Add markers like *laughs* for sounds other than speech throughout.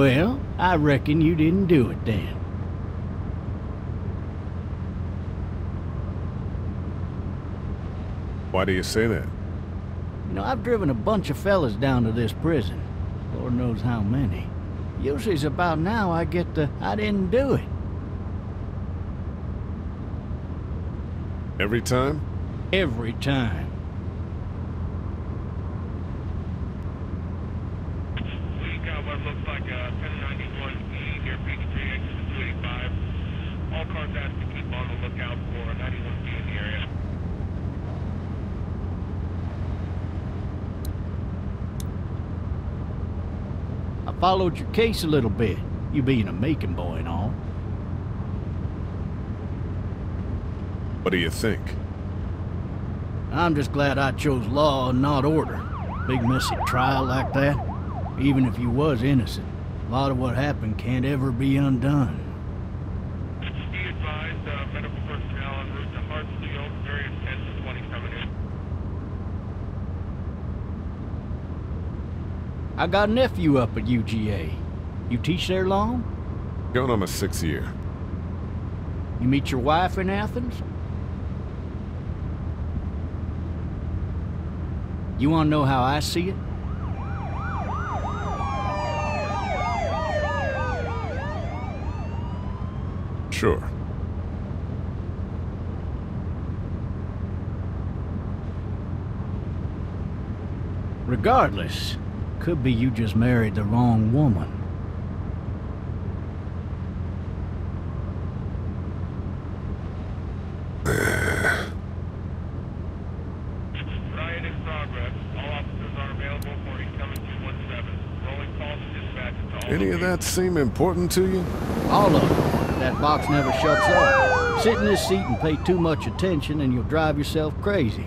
Well, I reckon you didn't do it then. Why do you say that? You know, I've driven a bunch of fellas down to this prison. Lord knows how many. Usually it's about now I get the, I didn't do it. Every time? Every time. We got what looks like a 1091E near Peachtree, exit to 285. All cars asked to keep on the lookout for a 91B in the area. I followed your case a little bit, you being a Macon boy and all. What do you think? I'm just glad I chose law and not order. Big messy trial like that. Even if you was innocent, a lot of what happened can't ever be undone. Be advised, uh, medical personnel en route to Hartsfield, various 10 to 20 coming in. I got a nephew up at UGA. You teach there long? Going on my sixth year. You meet your wife in Athens? You want to know how I see it? Sure. Regardless, could be you just married the wrong woman. Riot in progress. All officers are available for incoming 217. Rolling call to dispatch to all Any of that seem important to you? All of them. That box never shuts up. Sit in this seat and pay too much attention and you'll drive yourself crazy.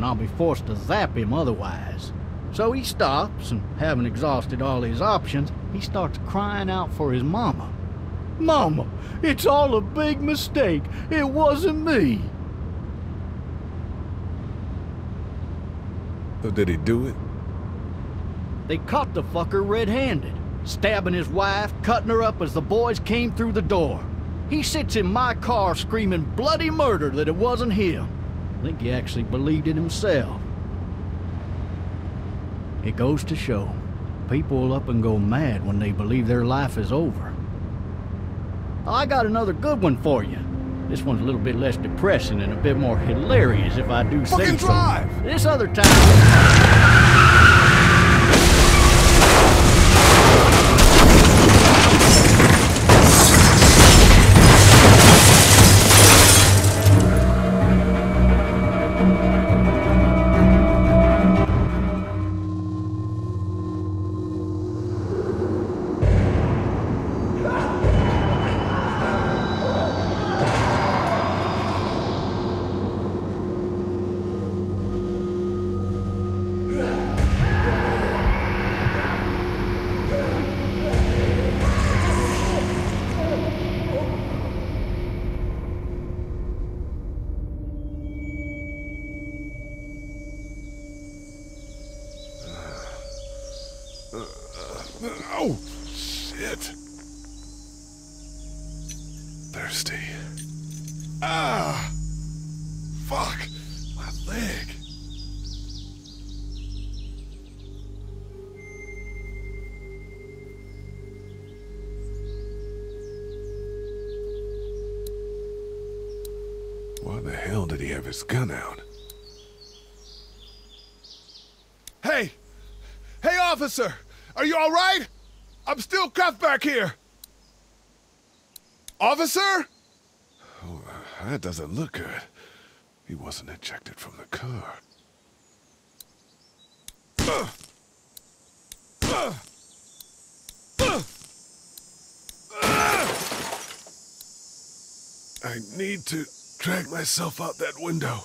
and I'll be forced to zap him otherwise. So he stops, and having exhausted all his options, he starts crying out for his mama. Mama, it's all a big mistake. It wasn't me. So did he do it? They caught the fucker red-handed, stabbing his wife, cutting her up as the boys came through the door. He sits in my car screaming bloody murder that it wasn't him. I think he actually believed it himself. It goes to show, people will up and go mad when they believe their life is over. Oh, I got another good one for you. This one's a little bit less depressing and a bit more hilarious if I do say Fucking so. drive! This other time... Oh, shit. Thirsty. Ah! Fuck! My leg. Why the hell did he have his gun out? Hey! Hey, officer! Are you all right? I'm still cuffed back here. Officer? Oh, uh, that doesn't look good. He wasn't ejected from the car. Ugh. I need to drag myself out that window.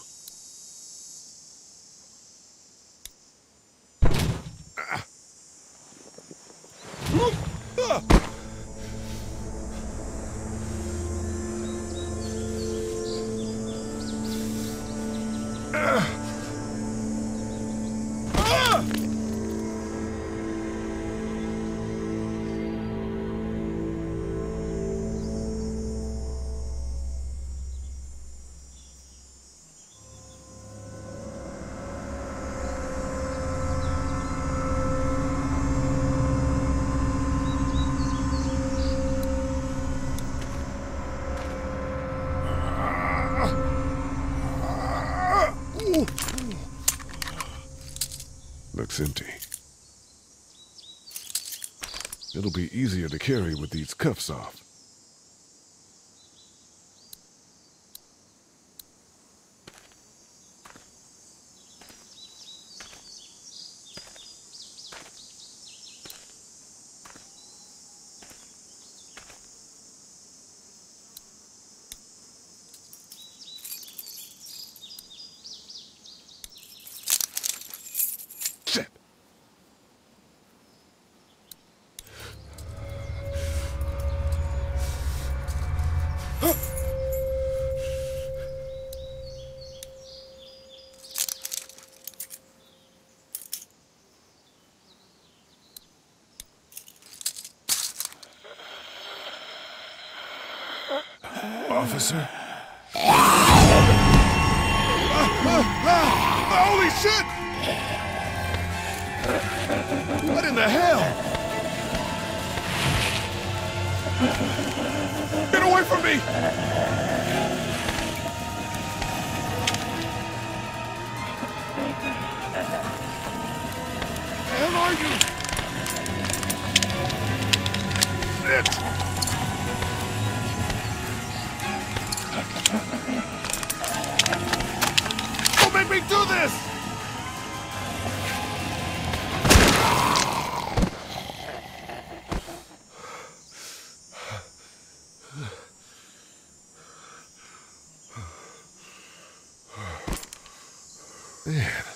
Empty. It'll be easier to carry with these cuffs off. Officer? Man.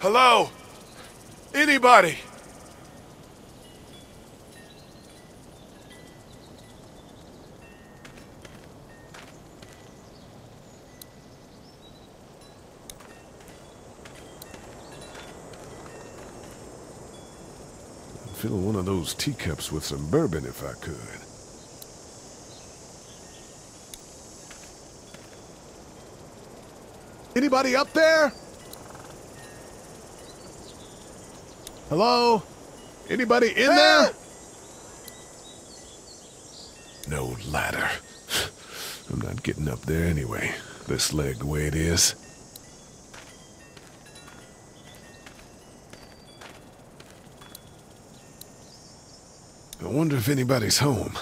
Hello? Anybody? Fill one of those teacups with some bourbon if I could. Anybody up there? Hello? Anybody in eh. there? No ladder. I'm not getting up there anyway. This leg the way it is. I wonder if anybody's home.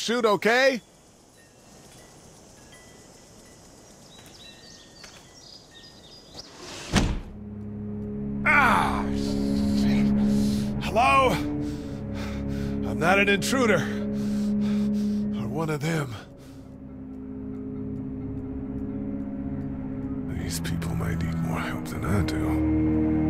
Shoot, okay? Ah! Hello? I'm not an intruder. Or one of them. These people might need more help than I do.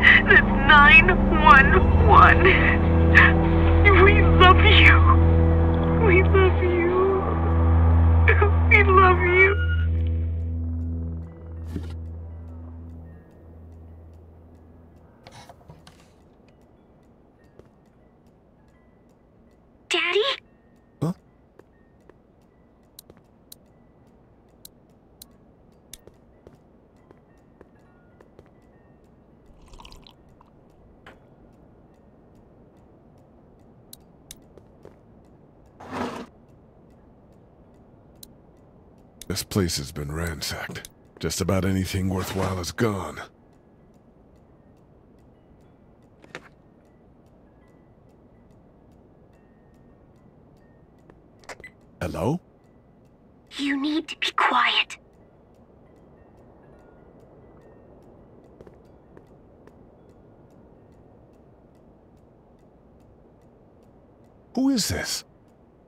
That's 911. We love you. We love you. We love you. This place has been ransacked. Just about anything worthwhile is gone. Hello? You need to be quiet. Who is this?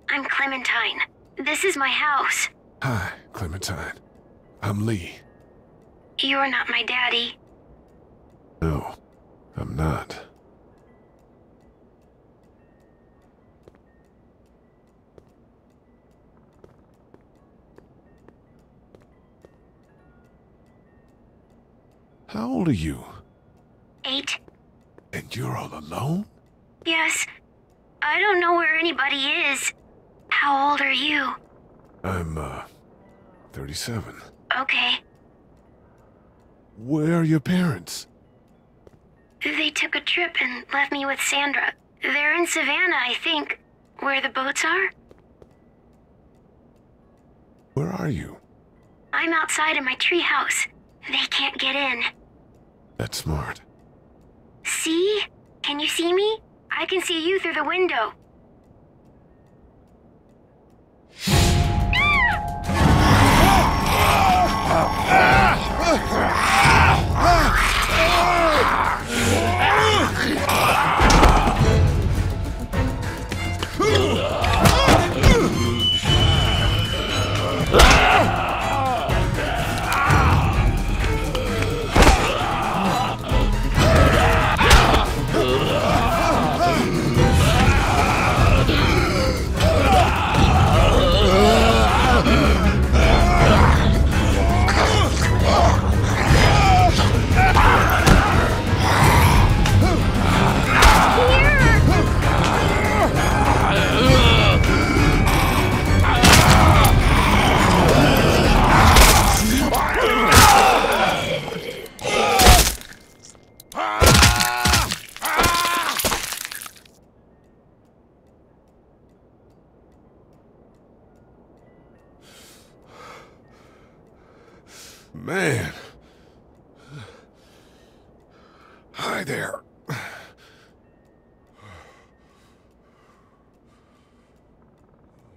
I'm Clementine. This is my house. Hi, Clementine. I'm Lee. You're not my daddy. No, I'm not. How old are you? Eight? And you're all alone? Yes. I don't know where anybody is. How old are you? I'm, uh, 37. Okay. Where are your parents? They took a trip and left me with Sandra. They're in Savannah, I think. Where the boats are? Where are you? I'm outside in my treehouse. They can't get in. That's smart. See? Can you see me? I can see you through the window. Man.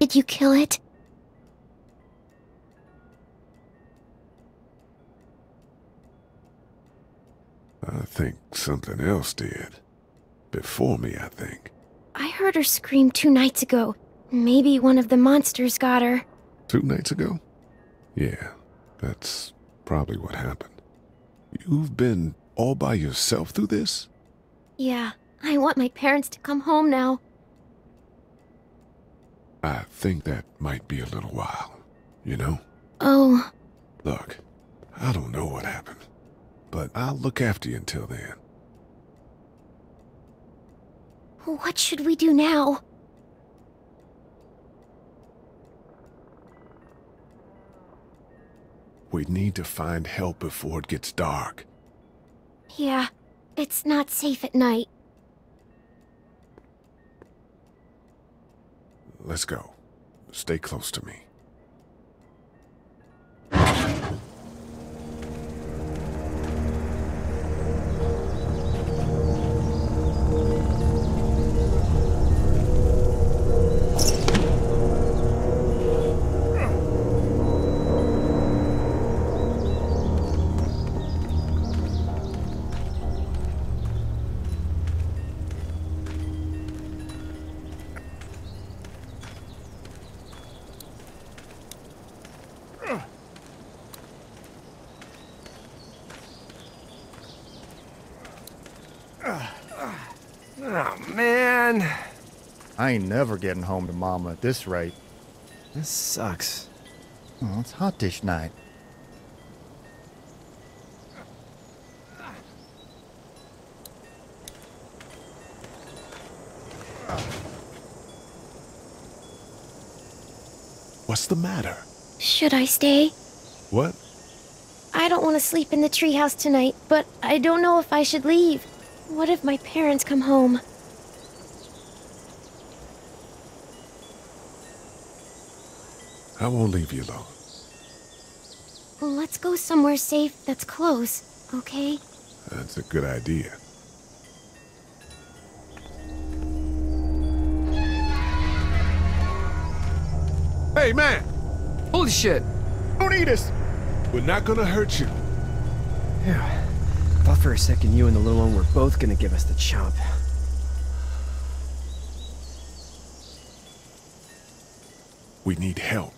Did you kill it? I think something else did. Before me, I think. I heard her scream two nights ago. Maybe one of the monsters got her. Two nights ago? Yeah, that's probably what happened. You've been all by yourself through this? Yeah, I want my parents to come home now. I think that might be a little while, you know? Oh, Look, I don't know what happened, but I'll look after you until then. what should we do now? We need to find help before it gets dark. Yeah, it's not safe at night. Let's go. Stay close to me. I ain't never getting home to Mama at this rate. This sucks. Oh, it's hot dish night. What's the matter? Should I stay? What? I don't want to sleep in the treehouse tonight, but I don't know if I should leave. What if my parents come home? I won't leave you alone. Well, Let's go somewhere safe that's close, okay? That's a good idea. Hey, man! Holy shit. Don't eat us! We're not gonna hurt you. Yeah. Thought for a second you and the little one were both gonna give us the chomp. We need help.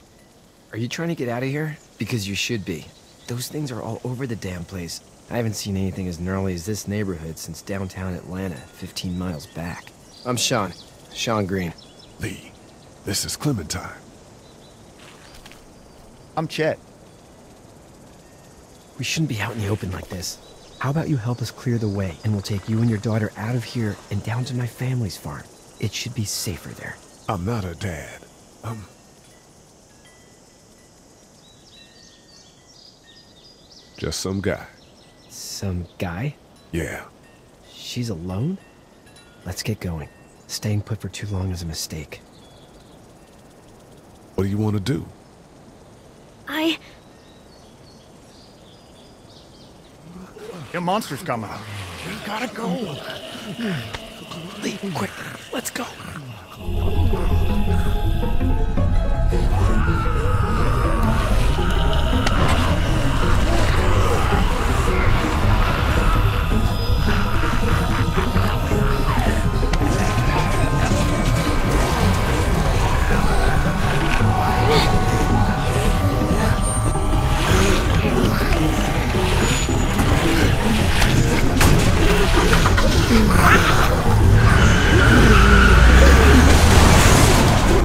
Are you trying to get out of here? Because you should be. Those things are all over the damn place. I haven't seen anything as gnarly as this neighborhood since downtown Atlanta, 15 miles back. I'm Sean. Sean Greene. Lee, this is Clementine. I'm Chet. We shouldn't be out in the open like this. How about you help us clear the way, and we'll take you and your daughter out of here and down to my family's farm. It should be safer there. I'm not a dad. I'm. Just some guy. Some guy? Yeah. She's alone? Let's get going. Staying put for too long is a mistake. What do you want to do? I. The monster's coming. We gotta go. Lee, quick, let's go.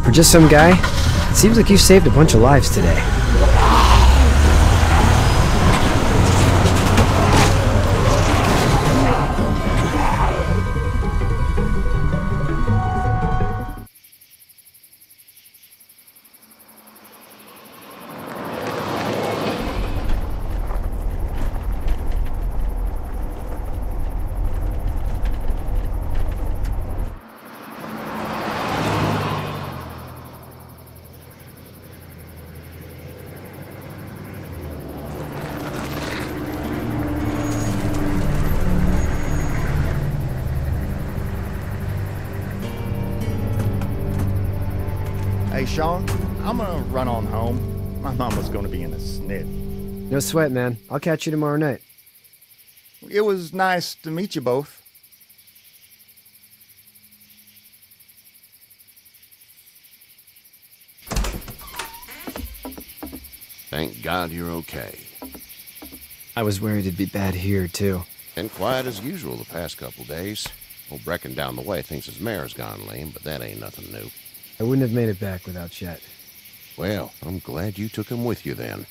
For just some guy, it seems like you've saved a bunch of lives today. No sweat, man. I'll catch you tomorrow night. It was nice to meet you both. Thank God you're okay. I was worried it'd be bad here, too. Been quiet as usual the past couple days. Old Brecken down the way thinks his mare's gone lame, but that ain't nothing new. I wouldn't have made it back without Chet. Well, I'm glad you took him with you then.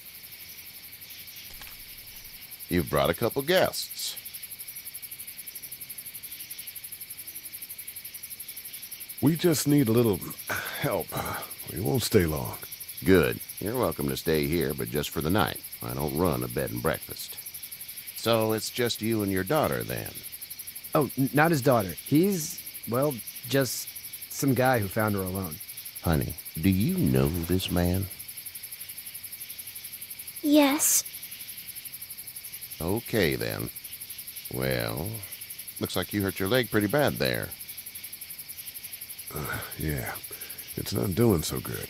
You've brought a couple guests. We just need a little help. We won't stay long. Good. You're welcome to stay here, but just for the night. I don't run a bed and breakfast. So it's just you and your daughter then? Oh, n- not his daughter. He's, well, just some guy who found her alone. Honey, do you know this man? Yes. Okay then. Well, looks like you hurt your leg pretty bad there. Uh, yeah, it's not doing so good.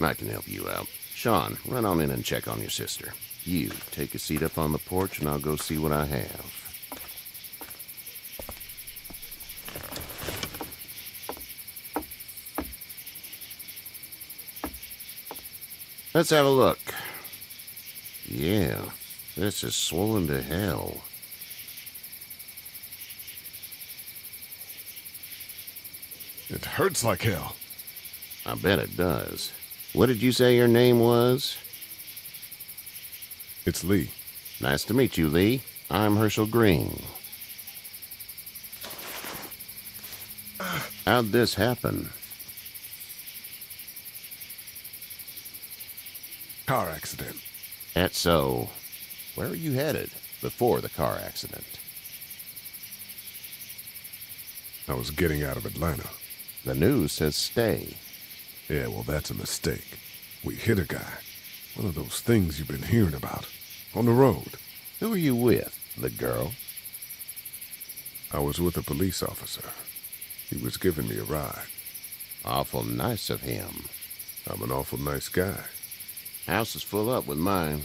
I can help you out. Sean, run on in and check on your sister. You, take a seat up on the porch and I'll go see what I have. Let's have a look. Yeah, this is swollen to hell. It hurts like hell. I bet it does. What did you say your name was? It's Lee. Nice to meet you, Lee. I'm Hershel Greene. How'd this happen? Car accident. That's so. Where are you headed before the car accident? I was getting out of Atlanta. The news says stay. Yeah, well, that's a mistake. We hit a guy. One of those things you've been hearing about. On the road. Who are you with? The girl? I was with a police officer. He was giving me a ride. Awful nice of him. I'm an awful nice guy. House is full up with mine.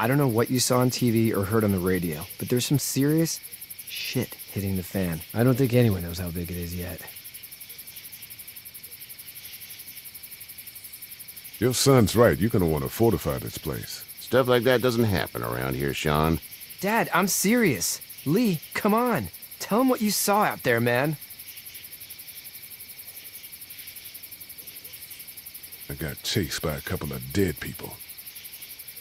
I don't know what you saw on TV or heard on the radio, but there's some serious shit hitting the fan. I don't think anyone knows how big it is yet. Your son's right. You're gonna want to fortify this place. Stuff like that doesn't happen around here, Sean. Dad, I'm serious. Lee, come on. Tell him what you saw out there, man. I got chased by a couple of dead people.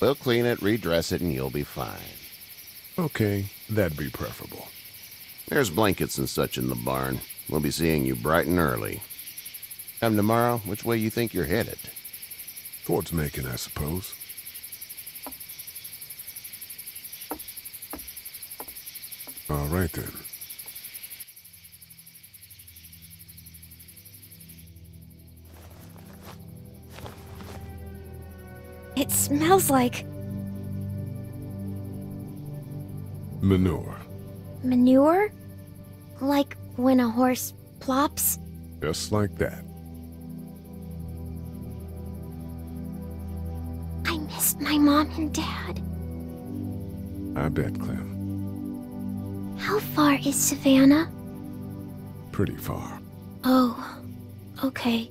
We'll clean it, redress it, and you'll be fine. Okay, that'd be preferable. There's blankets and such in the barn. We'll be seeing you bright and early. Come tomorrow, which way you think you're headed? Towards Macon, I suppose. All right then. It smells like Manure. manure? Like when a horse plops? Just like that. I missed my mom and dad. I bet, Clem. How far is Savannah? Pretty far. Oh, okay.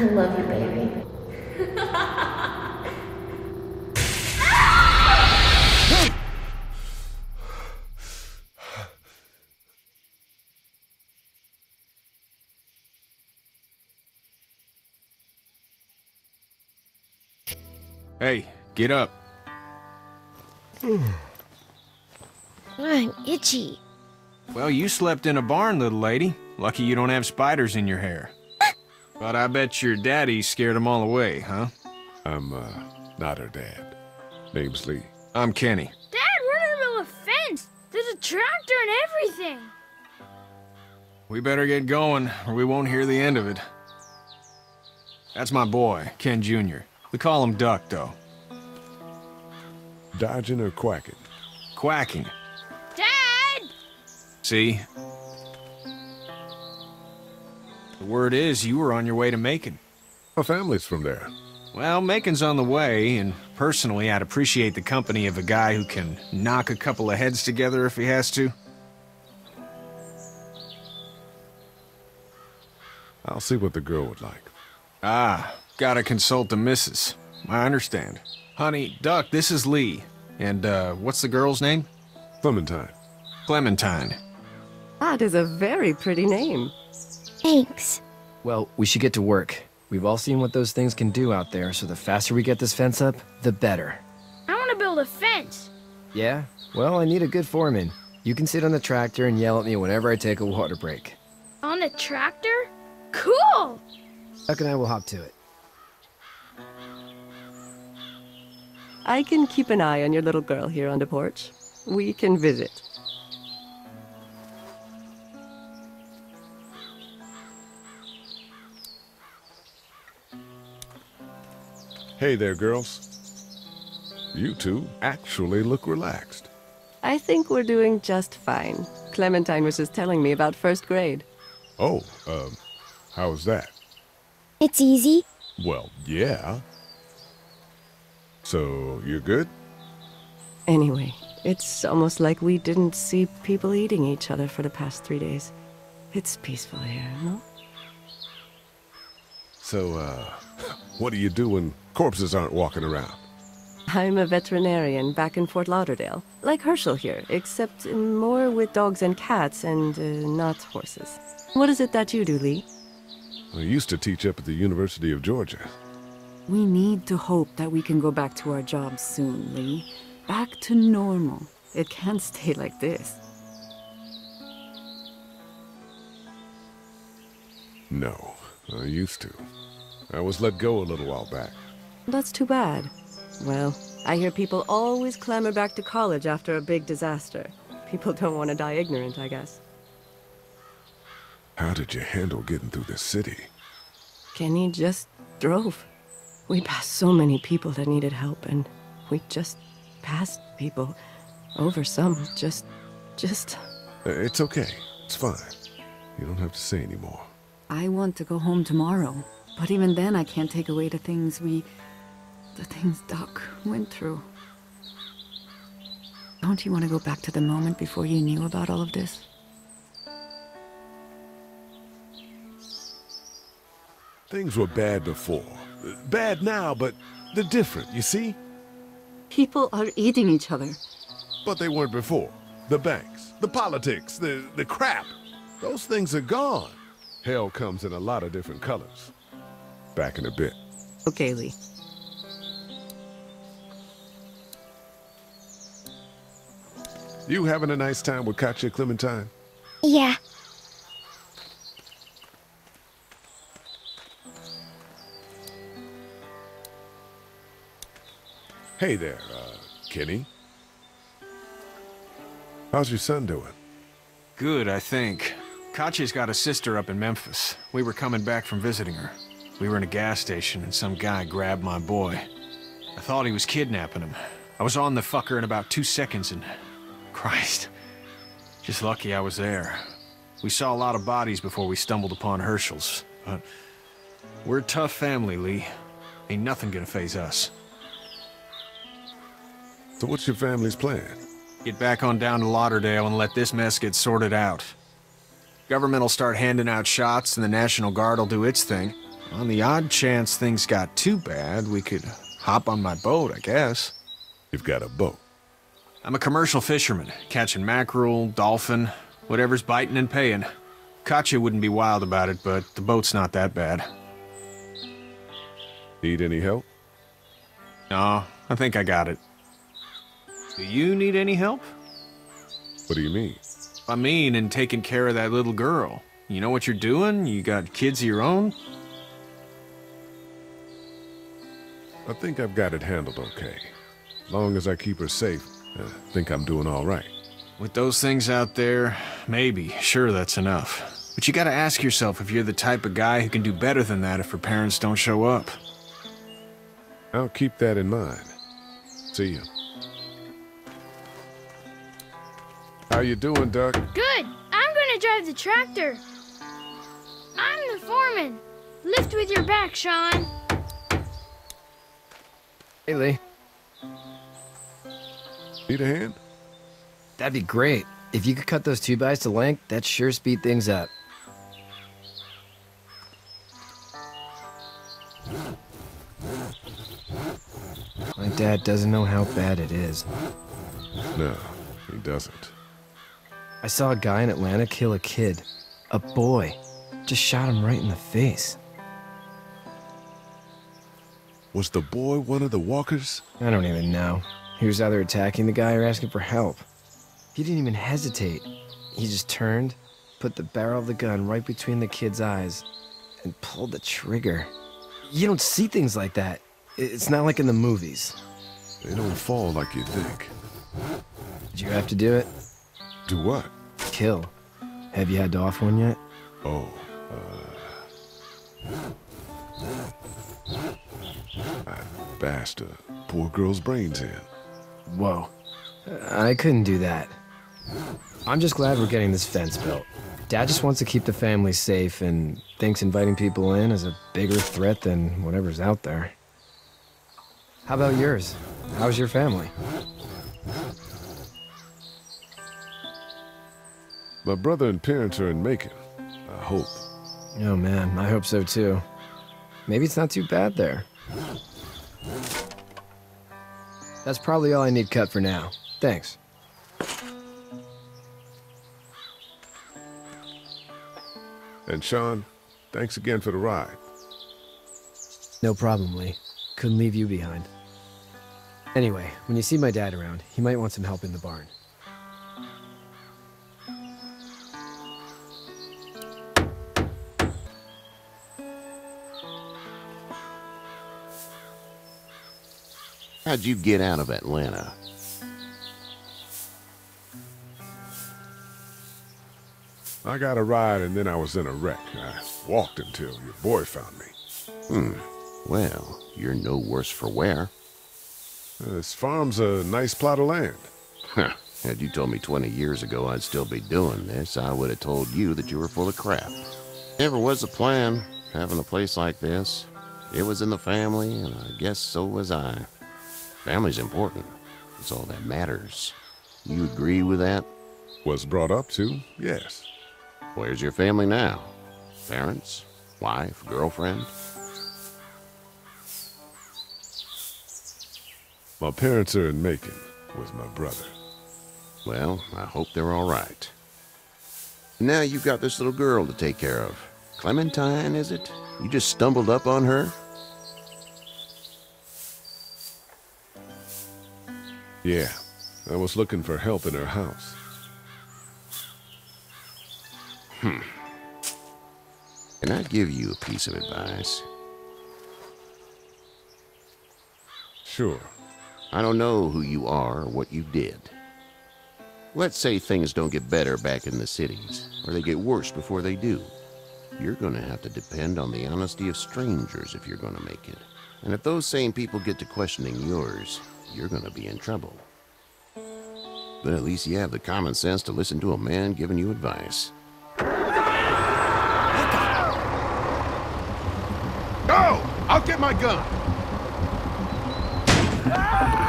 I love you, baby. Hey, get up. I'm itchy. Well, you slept in a barn, little lady. Lucky you don't have spiders in your hair. But I bet your daddy scared them all away, huh? I'm, uh, not her dad. Name's Lee. I'm Kenny. Dad, we're in the middle of a fence. There's a tractor and everything. We better get going, or we won't hear the end of it. That's my boy, Ken Jr. We call him Duck, though. Dodging or quacking? Quacking. Dad! See? The word is you were on your way to Macon. My family's from there. Well, Macon's on the way, and personally, I'd appreciate the company of a guy who can knock a couple of heads together if he has to. I'll see what the girl would like. Ah, gotta consult the missus. I understand. Honey, Duck, this is Lee. And, uh, what's the girl's name? Clementine. Clementine. That is a very pretty name. Thanks. Well, we should get to work. We've all seen what those things can do out there, so the faster we get this fence up, the better. I want to build a fence. Yeah? Well, I need a good foreman. You can sit on the tractor and yell at me whenever I take a water break. On the tractor? Cool! Duck and I will hop to it. I can keep an eye on your little girl here on the porch. We can visit. Hey there, girls. You two actually look relaxed. I think we're doing just fine. Clementine was just telling me about first grade. Oh, um, how was that? It's easy. Well, yeah. So, you're good? Anyway, it's almost like we didn't see people eating each other for the past three days. It's peaceful here, no? So, uh, what do you do when corpses aren't walking around? I'm a veterinarian back in Fort Lauderdale, like Hershel here, except more with dogs and cats and uh, not horses. What is it that you do, Lee? I used to teach up at the University of Georgia. We need to hope that we can go back to our jobs soon, Lee. Back to normal. It can't stay like this. No, I used to. I was let go a little while back. That's too bad. Well, I hear people always clamor back to college after a big disaster. People don't want to die ignorant, I guess. How did you handle getting through the city? Kenny just drove. We passed so many people that needed help, and we just passed people. Over some, just. just. It's okay. It's fine. You don't have to say anymore. I want to go home tomorrow, but even then I can't take away the things we... the things Duck went through. Don't you want to go back to the moment before you knew about all of this? Things were bad before. Bad now, but they're different, you see? People are eating each other. But they weren't before. The banks, the politics, the, the crap. Those things are gone. Hell comes in a lot of different colors. Back in a bit. Okay, Lee. You having a nice time with Katjaa Clementine? Yeah. Hey there, uh, Kenny. How's your son doing? Good, I think. Katjaa's got a sister up in Memphis. We were coming back from visiting her. We were in a gas station and some guy grabbed my boy. I thought he was kidnapping him. I was on the fucker in about two seconds and... Christ. Just lucky I was there. We saw a lot of bodies before we stumbled upon Hershel's, but... We're a tough family, Lee. Ain't nothing gonna phase us. So what's your family's plan? Get back on down to Lauderdale and let this mess get sorted out. Government will start handing out shots and the National Guard will do its thing. On the odd chance things got too bad, we could hop on my boat, I guess. You've got a boat? I'm a commercial fisherman, catching mackerel, dolphin, whatever's biting and paying. Katjaa wouldn't be wild about it, but the boat's not that bad. Need any help? No, I think I got it. Do you need any help? What do you mean? I mean, in taking care of that little girl. You know what you're doing? You got kids of your own? I think I've got it handled okay. Long as I keep her safe, I think I'm doing all right. With those things out there, maybe, sure that's enough. But you gotta ask yourself if you're the type of guy who can do better than that if her parents don't show up. I'll keep that in mind. See you. How you doing, Duck? Good. I'm gonna drive the tractor. I'm the foreman. Lift with your back, Sean. Hey, Lee. Need a hand? That'd be great. If you could cut those two bys to length, that'd sure speed things up. My dad doesn't know how bad it is. No, he doesn't. I saw a guy in Atlanta kill a kid. A boy. Just shot him right in the face. Was the boy one of the walkers? I don't even know. He was either attacking the guy or asking for help. He didn't even hesitate. He just turned, put the barrel of the gun right between the kid's eyes, and pulled the trigger. You don't see things like that. It's not like in the movies. They don't fall like you think. Did you have to do it? Do what? Kill. Have you had to off one yet? Oh, uh... I bashed a poor girl's brains in. Whoa. I couldn't do that. I'm just glad we're getting this fence built. Dad just wants to keep the family safe and thinks inviting people in is a bigger threat than whatever's out there. How about yours? How's your family? My brother and parents are in Macon. I hope. Oh man, I hope so too. Maybe it's not too bad there. That's probably all I need cut for now. Thanks. And Sean, thanks again for the ride. No problem, Lee. Couldn't leave you behind. Anyway, when you see my dad around, he might want some help in the barn. How'd you get out of Atlanta? I got a ride and then I was in a wreck. I walked until your boy found me. Hmm. Well, you're no worse for wear. This farm's a nice plot of land. Huh. Had you told me 20 years ago I'd still be doing this, I would have told you that you were full of crap. Never was a plan, having a place like this. It was in the family, and I guess so was I. Family's important. It's all that matters. You agree with that? Was brought up to, yes. Where's your family now? Parents? Wife? Girlfriend? My parents are in Macon with my brother. Well, I hope they're all right. Now you've got this little girl to take care of. Clementine, is it? You just stumbled up on her? Yeah, I was looking for help in her house. Hmm. Can I give you a piece of advice? Sure. I don't know who you are or what you did. Let's say things don't get better back in the cities, or they get worse before they do. You're going to have to depend on the honesty of strangers if you're going to make it. And if those same people get to questioning yours, you're going to be in trouble. But at least you have the common sense to listen to a man giving you advice. Go! I'll get my gun! Ah!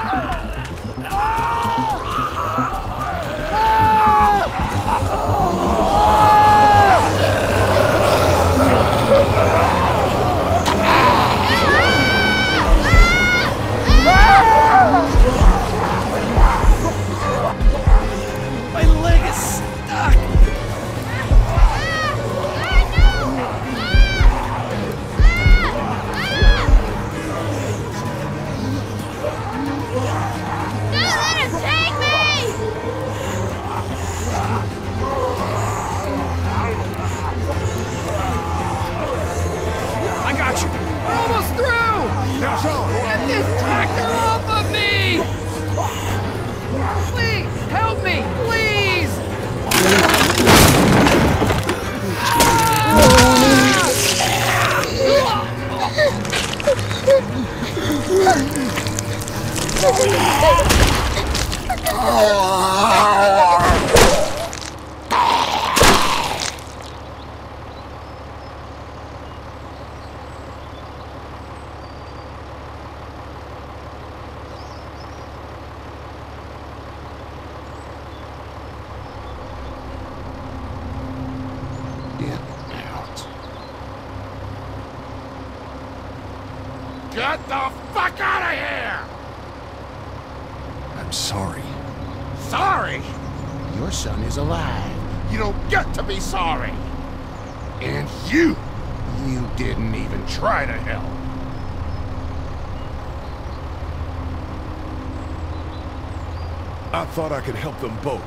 Them both.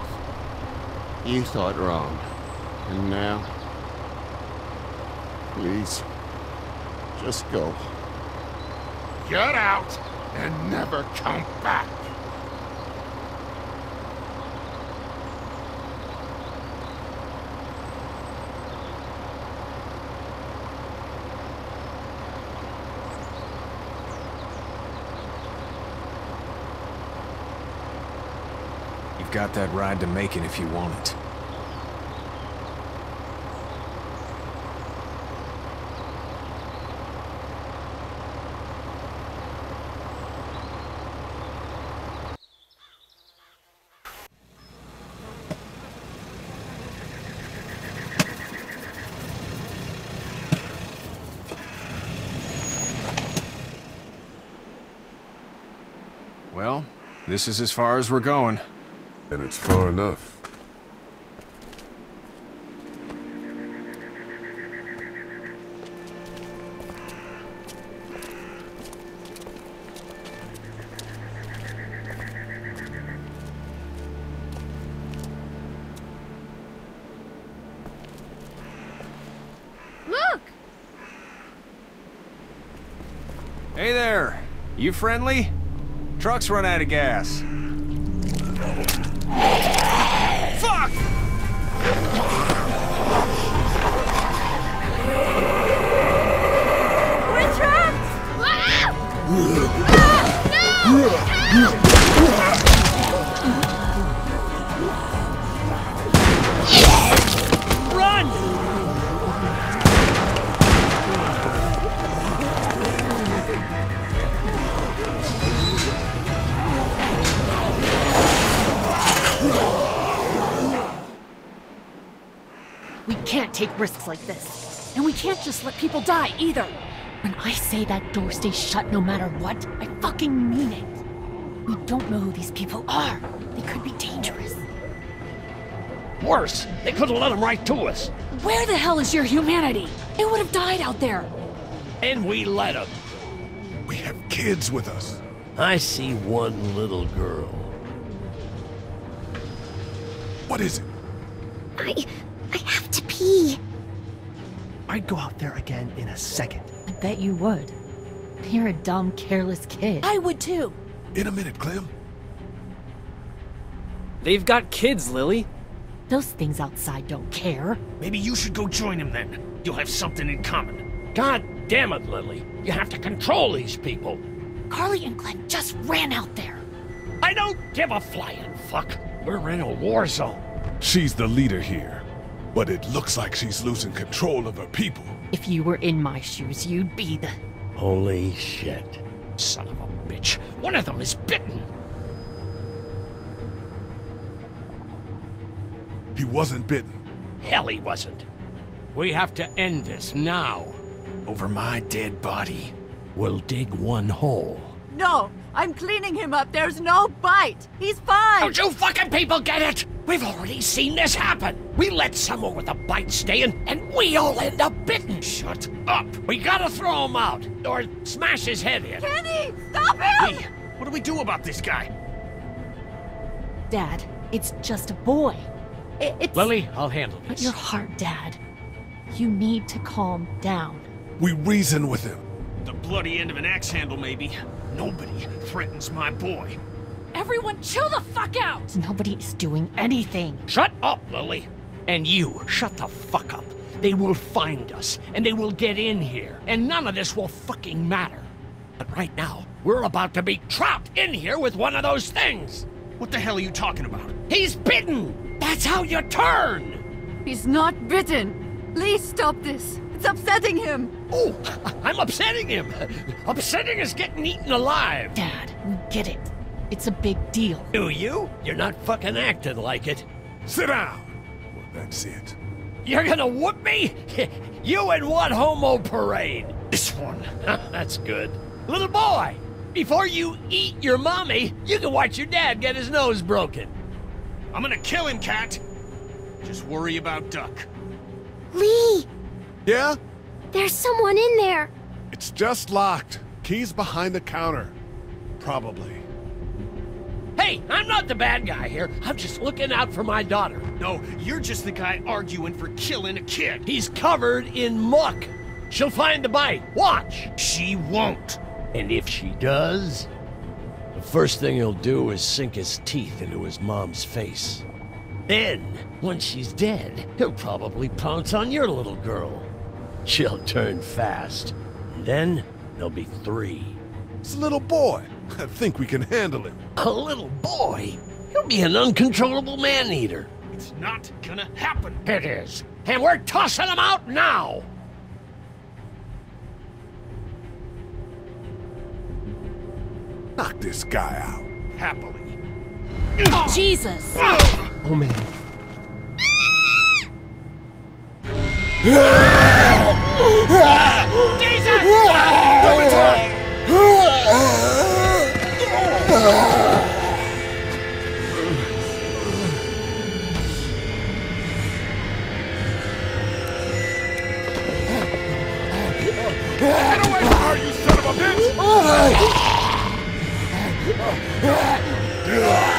You thought wrong. And now? Please. Just go. Get out and never come back. You've got that ride to Macon if you want it. Well, this is as far as we're going. And it's far enough. Look! Hey there! You friendly? Truck's run out of gas. We're trapped! Run! Can't take risks like this. And we can't just let people die either. When I say that door stays shut no matter what, I fucking mean it. We don't know who these people are. They could be dangerous. Worse, they could have let them right to us. Where the hell is your humanity? They would have died out there. And we let them. We have kids with us. I see one little girl. What is it? I. I have to pee. I'd go out there again in a second. I bet you would. You're a dumb, careless kid. I would too. In a minute, Clem. They've got kids, Lilly. Those things outside don't care. Maybe you should go join them then. You'll have something in common. God damn it, Lilly. You have to control these people. Carley and Glenn just ran out there. I don't give a flying fuck. We're in a war zone. She's the leader here. But it looks like she's losing control of her people. If you were in my shoes, you'd be the. Holy shit. Son of a bitch. One of them is bitten. He wasn't bitten. Hell, he wasn't. We have to end this now. Over my dead body. We'll dig one hole. No, I'm cleaning him up. There's no bite. He's fine. Don't you fucking people get it? We've already seen this happen. We let someone with a bite stay in, and we all end up bitten. Shut up. We gotta throw him out, or smash his head in. Kenny, stop him! Hey, what do we do about this guy? Dad, it's just a boy. I- It's. Lilly, I'll handle But this. your heart, Dad. You need to calm down. We reason with him. The bloody end of an axe handle, maybe. Nobody threatens my boy. Everyone, chill the fuck out! Nobody is doing anything. Shut up, Lilly. And you, shut the fuck up. They will find us, and they will get in here, and none of this will fucking matter. But right now, we're about to be trapped in here with one of those things. What the hell are you talking about? He's bitten! That's how you turn! He's not bitten. Please stop this. It's upsetting him. Oh, *laughs* I'm upsetting him. *laughs* Upsetting is getting eaten alive. Dad, we get it. It's a big deal. Do you? You're not fucking acting like it. Sit down. Well, that's it. You're gonna whoop me? *laughs* you and what homo parade? This one. *laughs* That's good. Little boy, before you eat your mommy, you can watch your dad get his nose broken. I'm gonna kill him, Cat. Just worry about Duck. Lee! Yeah? There's someone in there! It's just locked. Key's behind the counter. Probably. Hey, I'm not the bad guy here. I'm just looking out for my daughter. No, you're just the guy arguing for killing a kid. He's covered in muck. She'll find the bite. Watch. She won't. And if she does, the first thing he'll do is sink his teeth into his mom's face. Then, once she's dead, he'll probably pounce on your little girl. She'll turn fast. And then there'll be three. It's a little boy. I think we can handle it. A little boy? He'll be an uncontrollable man-eater. It's not gonna happen. It is. And we're tossing him out now! Knock this guy out. Happily. Jesus! Oh man. Get away from her, you son of a bitch!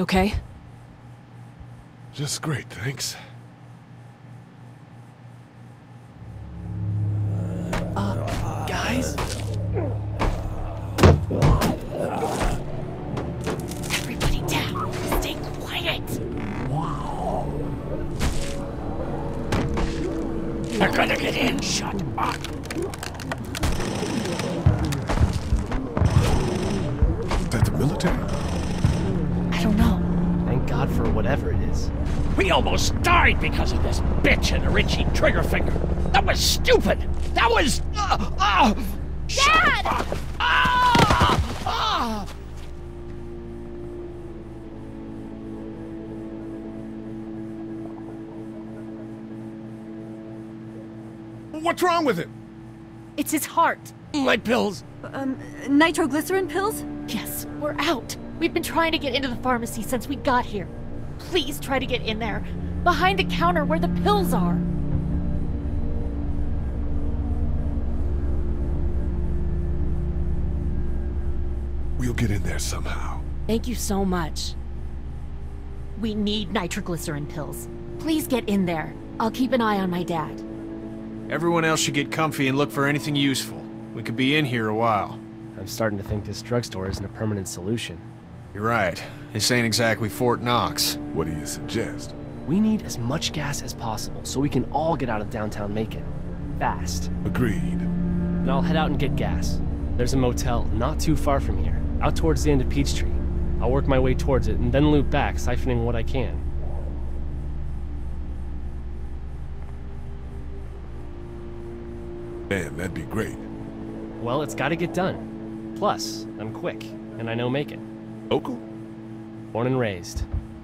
You okay? just great, thanks. And a Richie trigger finger. That was stupid. That was. Uh, uh, Dad! ah, ah. What's wrong with it? It's his heart. My pills. Um, nitroglycerin pills? Yes, we're out. We've been trying to get into the pharmacy since we got here. Please try to get in there. Behind the counter where the pills are. We'll get in there somehow. Thank you so much. We need nitroglycerin pills. Please get in there. I'll keep an eye on my dad. Everyone else should get comfy and look for anything useful. We could be in here a while. I'm starting to think this drugstore isn't a permanent solution. You're right. This ain't exactly Fort Knox. What do you suggest? We need as much gas as possible so we can all get out of downtown Macon. Fast. Agreed. Then I'll head out and get gas. There's a motel not too far from here, out towards the end of Peachtree. I'll work my way towards it and then loop back, siphoning what I can. Man, that'd be great. Well, it's gotta get done. Plus, I'm quick, and I know Macon. Local? Born and raised.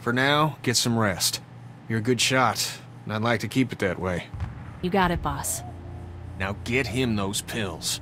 For now, get some rest. You're a good shot, and I'd like to keep it that way. You got it, boss. Now get him those pills.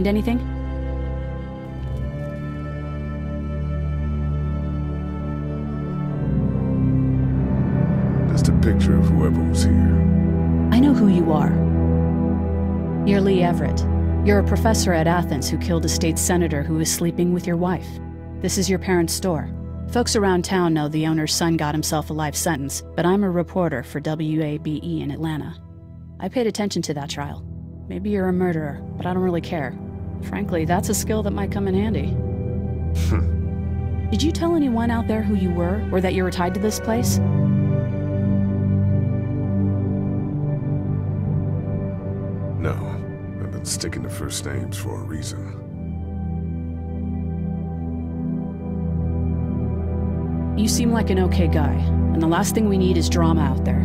Find anything? Just a picture of whoever was here. I know who you are. You're Lee Everett. You're a professor at Athens who killed a state senator who was sleeping with your wife. This is your parents' store. Folks around town know the owner's son got himself a life sentence, but I'm a reporter for WABE in Atlanta. I paid attention to that trial. Maybe you're a murderer, but I don't really care. Frankly, that's a skill that might come in handy. *laughs* Did you tell anyone out there who you were, or that you were tied to this place? No, I've been sticking to first names for a reason. You seem like an okay guy, and the last thing we need is drama out there.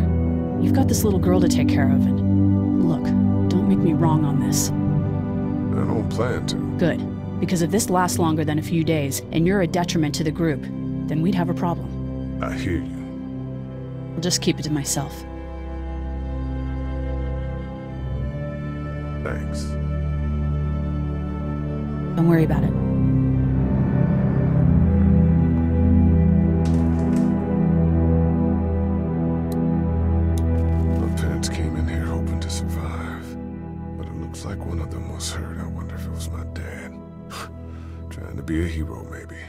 You've got this little girl to take care of, and look, don't make me wrong on this. I don't plan to. Good, because if this lasts longer than a few days, and you're a detriment to the group, then we'd have a problem. I hear you. I'll just keep it to myself. Thanks. Don't worry about it. Was hurt. I wonder if it was my dad. *sighs* Trying to be a hero, maybe.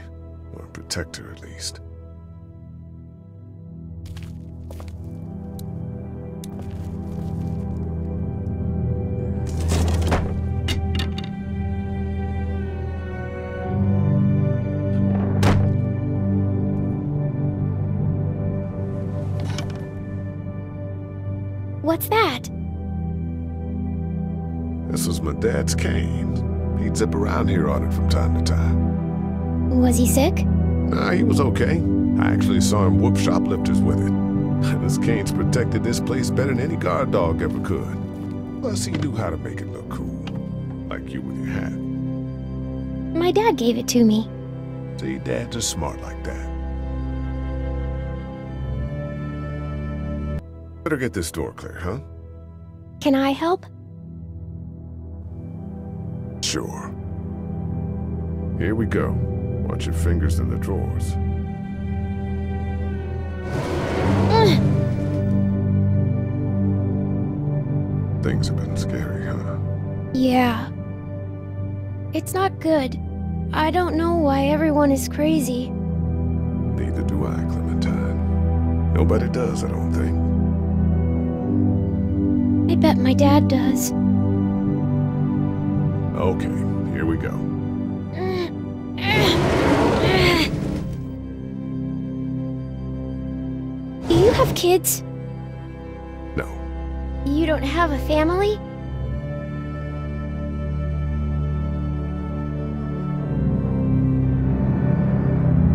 Or a protector, at least. My dad's cane. He'd zip around here on it from time to time. Was he sick? Nah, he was okay. I actually saw him whoop shoplifters with it. *laughs* This cane's protected this place better than any guard dog ever could. Plus, he knew how to make it look cool. Like you with your hat. My dad gave it to me. See, dads are smart like that. Better get this door clear, huh? Can I help? Sure. Here we go. Watch your fingers in the drawers. Things have been scary, huh? Yeah. It's not good. I don't know why everyone is crazy. Neither do I, Clementine. Nobody does, I don't think. I bet my dad does. Okay, here we go. Do you have kids? No. You don't have a family?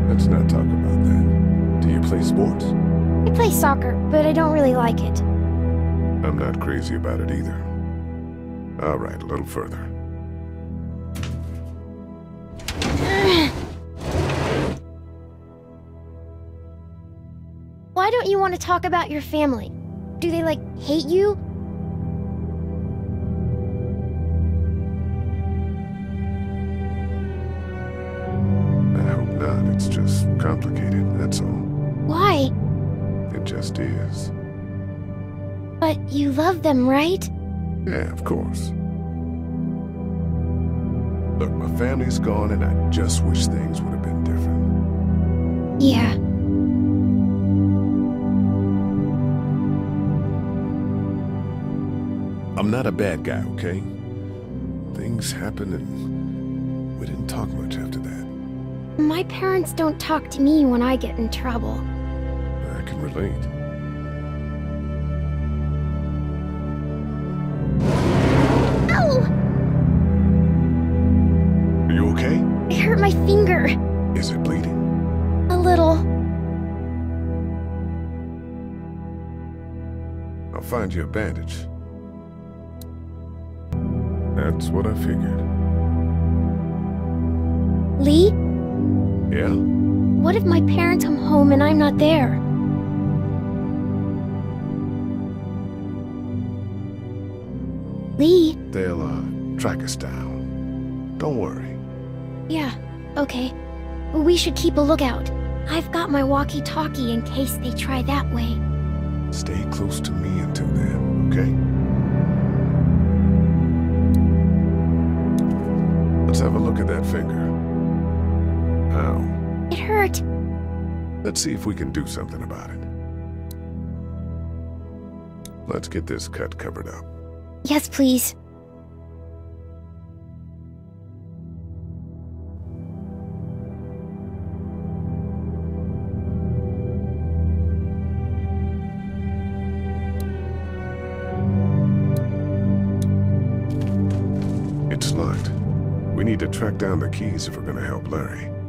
Let's not talk about that. Do you play sports? I play soccer, but I don't really like it. I'm not crazy about it either. All right, a little further. Want to talk about your family? Do they, like, hate you? I hope not. It's just complicated, that's all. Why? It just is. But you love them, right? Yeah, of course. Look, my family's gone, and I just wish things would have been different. Yeah. I'm not a bad guy, okay? Things happen, and we didn't talk much after that. My parents don't talk to me when I get in trouble. I can relate. Ow! Are you okay? I hurt my finger. Is it bleeding? A little. I'll find you a bandage. That's what I figured. Lee, Yeah? what if my parents come home and I'm not there? Lee, They'll, uh, track us down. Don't worry. Yeah, okay. We should keep a lookout. I've got my walkie-talkie in case they try that way. Stay close to me until then, okay? Have a look at that finger. Ow. It hurt. Let's see if we can do something about it. Let's get this cut covered up. Yes, please. Down the keys if we're gonna help Larry.